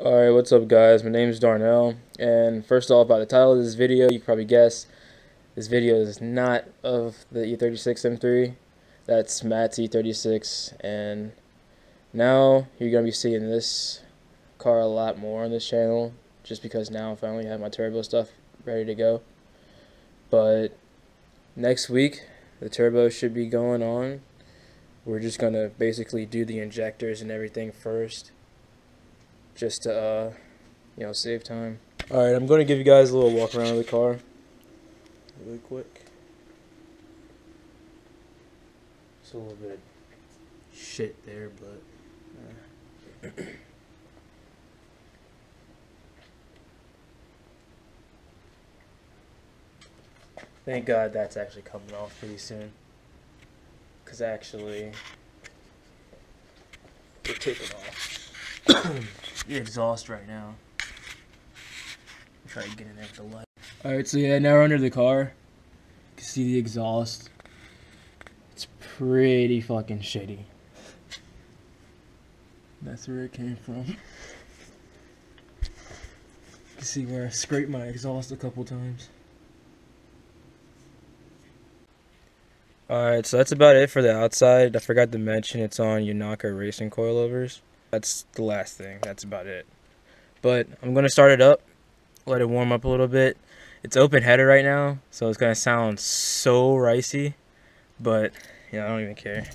Alright, what's up guys? My name is Darnell, and first off, by the title of this video, you probably guess, this video is not of the E36 M3, that's Matt's E36, and now you're going to be seeing this car a lot more on this channel, just because now I finally have my turbo stuff ready to go. But next week, the turbo should be going on. We're just going to basically do the injectors and everything first just to, uh, you know, save time. Alright, I'm going to give you guys a little walk around of the car really quick. It's a little bit shit there, but. Uh. Thank God that's actually coming off pretty soon. Because actually, we're taking off. The exhaust right now. Try to get an extra light. Alright, so yeah, now we're under the car. You can see the exhaust. It's pretty fucking shitty. That's where it came from. You can see where I scraped my exhaust a couple times. Alright, so that's about it for the outside. I forgot to mention it's on Yonaka racing coilovers. That's the last thing. That's about it. But I'm going to start it up, let it warm up a little bit. It's open header right now, so it's going to sound so ricey. But, yeah, I don't even care.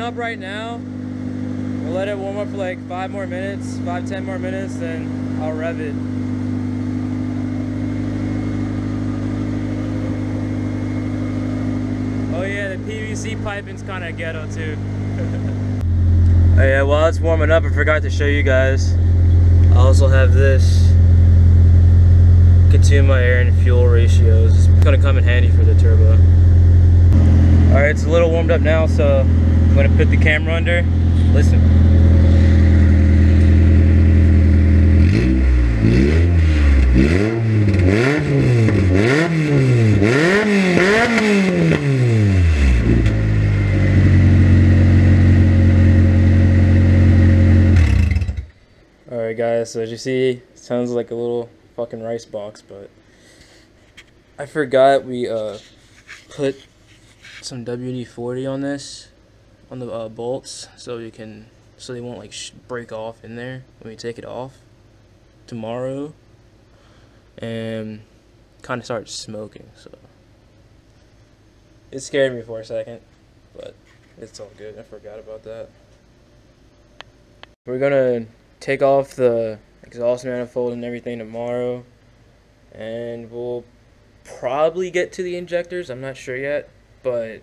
Warming up right now. We'll let it warm up for like five more minutes, five, ten more minutes, then I'll rev it. Oh yeah, the PVC piping's kind of ghetto too. oh yeah, while it's warming up, I forgot to show you guys. I also have this. My air and fuel ratios. It's gonna come in handy for the turbo. Alright, it's a little warmed up now, so I'm gonna put the camera under. Listen. Alright guys, so as you see, sounds like a little fucking rice box, but I forgot we uh put some WD-40 on this on the uh, bolts so you can so they won't like break off in there when we take it off tomorrow. And kind of start smoking so. It scared me for a second but it's all good. I forgot about that. We're gonna take off the exhaust manifold and everything tomorrow and we'll probably get to the injectors. I'm not sure yet but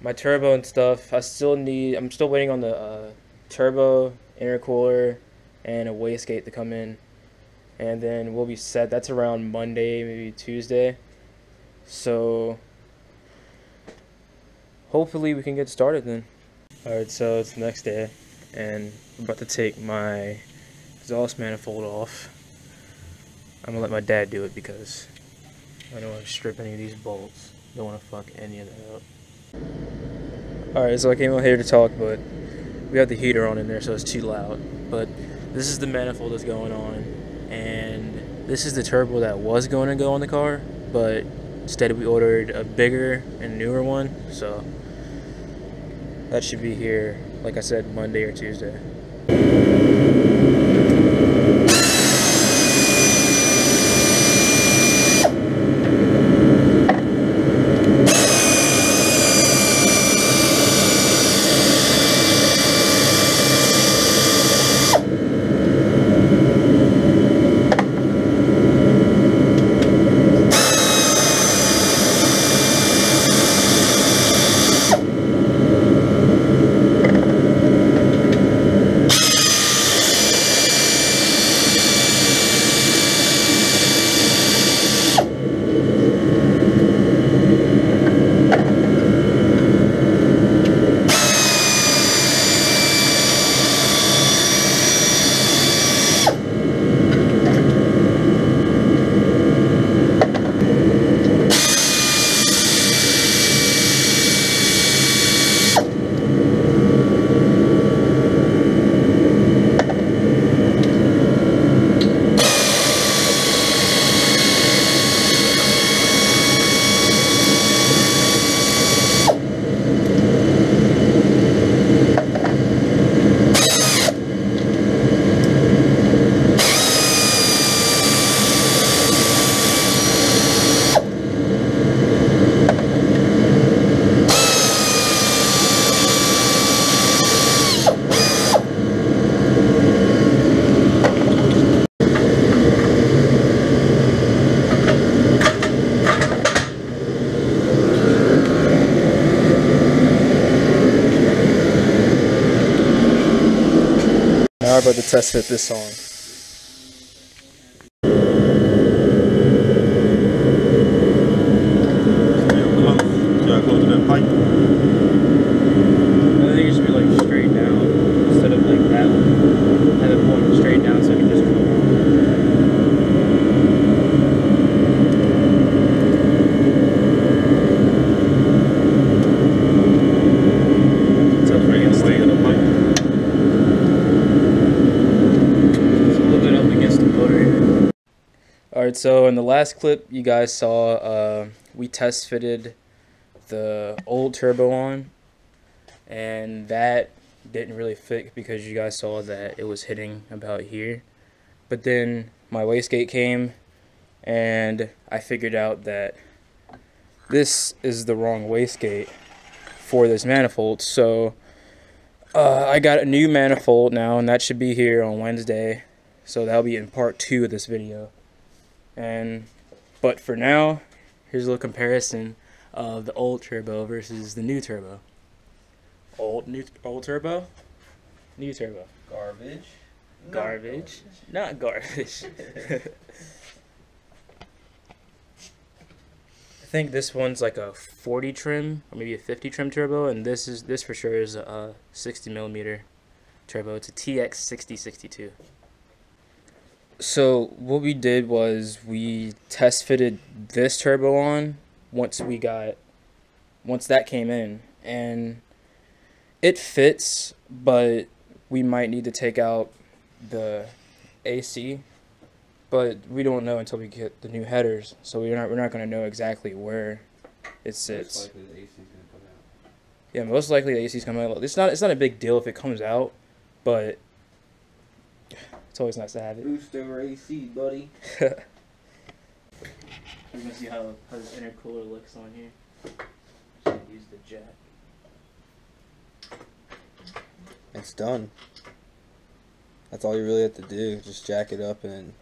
my turbo and stuff. I still need. I'm still waiting on the uh, turbo intercooler and a wastegate to come in, and then we'll be set. That's around Monday, maybe Tuesday. So hopefully we can get started then. Alright, so it's the next day, and I'm about to take my exhaust manifold off. I'm gonna let my dad do it because I don't want to strip any of these bolts. Don't want to fuck any of that up. Alright, so I came out here to talk, but we have the heater on in there, so it's too loud. But this is the manifold that's going on, and this is the turbo that was going to go on the car, but instead we ordered a bigger and newer one, so that should be here, like I said, Monday or Tuesday. About to test fit this song. Should I close that pipe? I think it should be like straight down instead of like that one. Have it point straight down so it can just come on. It's up against the other pipe. It's a little bit up against the motor here. Alright, so in the last clip you guys saw, uh, we test fitted the old turbo on, and that didn't really fit because you guys saw that it was hitting about here. But then my wastegate came, and I figured out that this is the wrong wastegate for this manifold. So uh, I got a new manifold now, and that should be here on Wednesday. So that'll be in part two of this video. And but for now, here's a little comparison of the old turbo versus the new turbo. Old new old turbo, new turbo. Garbage. Garbage, not garbage. I think this one's like a 40 trim or maybe a 50 trim turbo, and this is this for sure is a 60 millimeter turbo. It's a TX 6062. So what we did was we test fitted this turbo on once we got once that came in and it fits but we might need to take out the AC but we don't know until we get the new headers so we're not we're not going to know exactly where it sits. Yeah, most likely the AC's coming out. It's not it's not a big deal if it comes out, but it's always nice to have it. Booster AC, buddy. We're gonna see how, how this intercooler looks on here. Just use the jack. It's done. That's all you really have to do. Just jack it up and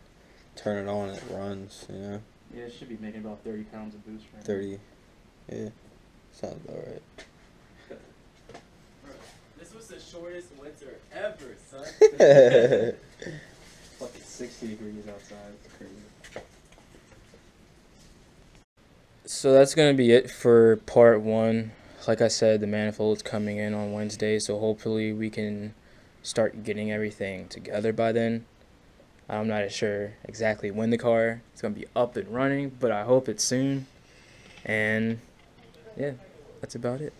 turn it on and it runs, you know? Yeah, it should be making about 30 pounds of boost right 30. Yeah. Sounds about right. This was the shortest winter ever, son. Fucking 60 degrees outside. It's crazy. So that's gonna be it for part one. Like I said, the manifold's coming in on Wednesday, so hopefully we can start getting everything together by then. I'm not sure exactly when the car is gonna be up and running, but I hope it's soon. And yeah, that's about it.